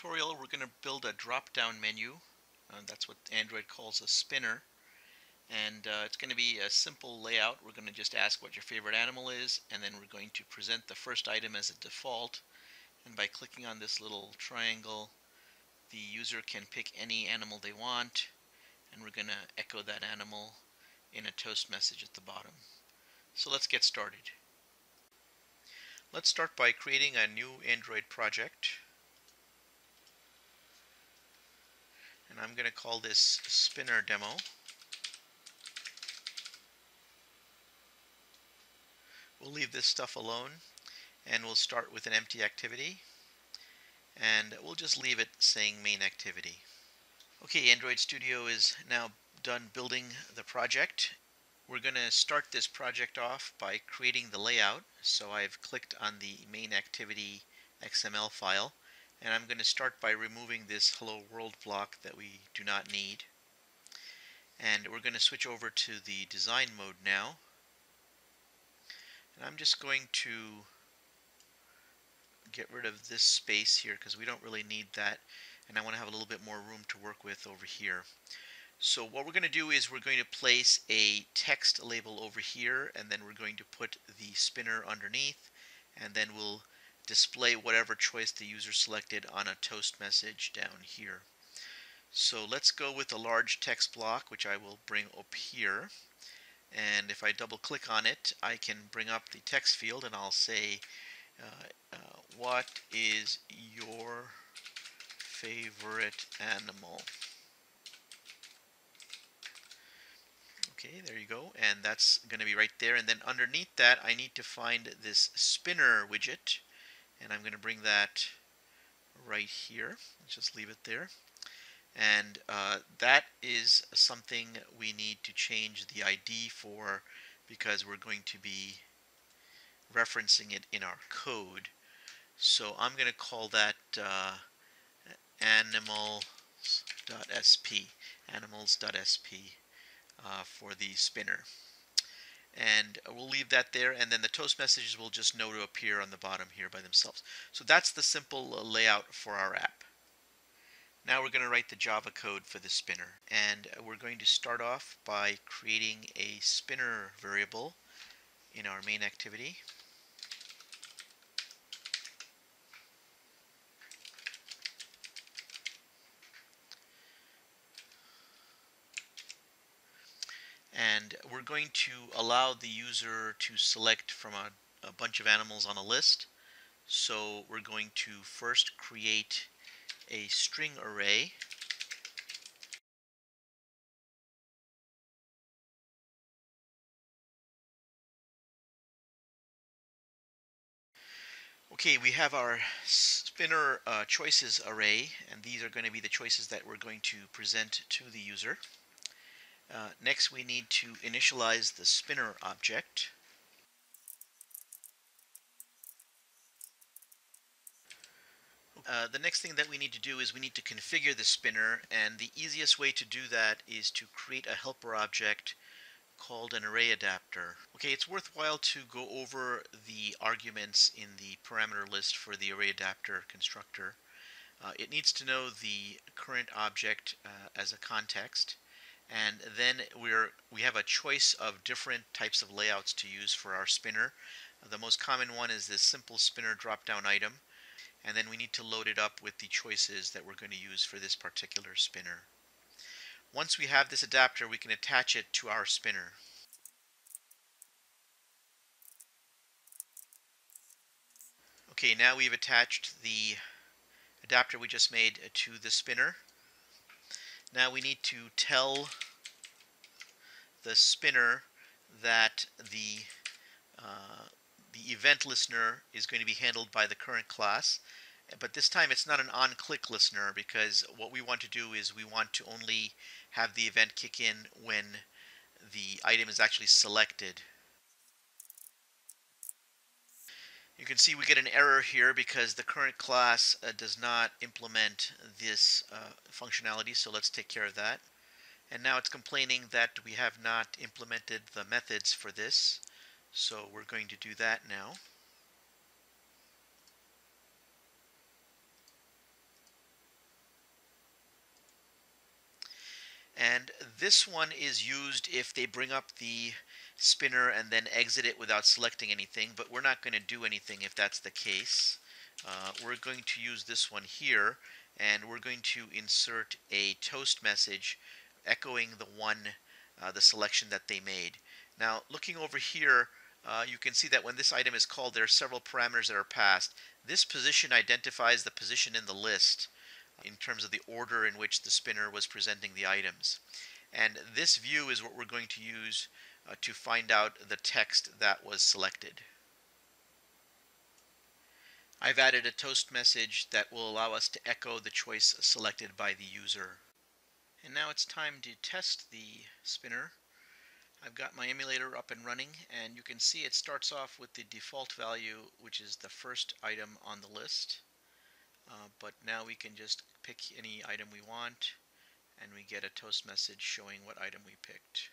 tutorial we're going to build a drop-down menu. Uh, that's what Android calls a spinner. And uh, it's going to be a simple layout. We're going to just ask what your favorite animal is and then we're going to present the first item as a default. And by clicking on this little triangle the user can pick any animal they want and we're going to echo that animal in a toast message at the bottom. So let's get started. Let's start by creating a new Android project. I'm going to call this spinner demo. We'll leave this stuff alone and we'll start with an empty activity and we'll just leave it saying main activity. Okay, Android Studio is now done building the project. We're going to start this project off by creating the layout. So I've clicked on the main activity XML file and I'm going to start by removing this hello world block that we do not need. And we're going to switch over to the design mode now. And I'm just going to get rid of this space here because we don't really need that and I want to have a little bit more room to work with over here. So what we're going to do is we're going to place a text label over here and then we're going to put the spinner underneath and then we'll display whatever choice the user selected on a toast message down here. So let's go with a large text block which I will bring up here and if I double click on it I can bring up the text field and I'll say uh, uh, what is your favorite animal? Okay, there you go. And that's going to be right there. And then underneath that, I need to find this spinner widget. And I'm going to bring that right here. Let's just leave it there. And uh, that is something we need to change the ID for because we're going to be referencing it in our code. So I'm going to call that uh, animals.sp, animals.sp uh, for the spinner. And we'll leave that there, and then the toast messages will just know to appear on the bottom here by themselves. So that's the simple uh, layout for our app. Now we're going to write the Java code for the spinner. And we're going to start off by creating a spinner variable in our main activity. And we're going to allow the user to select from a, a bunch of animals on a list so we're going to first create a string array Okay, we have our spinner uh, choices array, and these are going to be the choices that we're going to present to the user. Uh, next we need to initialize the spinner object. Uh, the next thing that we need to do is we need to configure the spinner and the easiest way to do that is to create a helper object called an array adapter. Okay, it's worthwhile to go over the arguments in the parameter list for the array adapter constructor. Uh, it needs to know the current object uh, as a context and then we're we have a choice of different types of layouts to use for our spinner. The most common one is this simple spinner drop down item and then we need to load it up with the choices that we're going to use for this particular spinner. Once we have this adapter we can attach it to our spinner. Okay now we've attached the adapter we just made to the spinner now we need to tell the spinner that the uh, the event listener is going to be handled by the current class but this time it's not an on-click listener because what we want to do is we want to only have the event kick in when the item is actually selected You can see we get an error here because the current class uh, does not implement this uh, functionality, so let's take care of that. And now it's complaining that we have not implemented the methods for this. So we're going to do that now. And this one is used if they bring up the spinner and then exit it without selecting anything, but we're not going to do anything if that's the case. Uh, we're going to use this one here, and we're going to insert a toast message echoing the one, uh, the selection that they made. Now, looking over here, uh, you can see that when this item is called, there are several parameters that are passed. This position identifies the position in the list in terms of the order in which the spinner was presenting the items. And this view is what we're going to use uh, to find out the text that was selected. I've added a toast message that will allow us to echo the choice selected by the user. And now it's time to test the spinner. I've got my emulator up and running and you can see it starts off with the default value which is the first item on the list. Uh, but now we can just pick any item we want and we get a toast message showing what item we picked.